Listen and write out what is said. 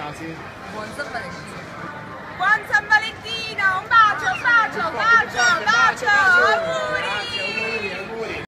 Muốn.